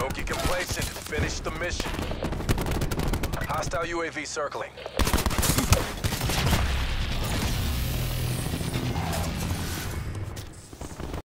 Don't get complacent. Finish the mission. Hostile UAV circling.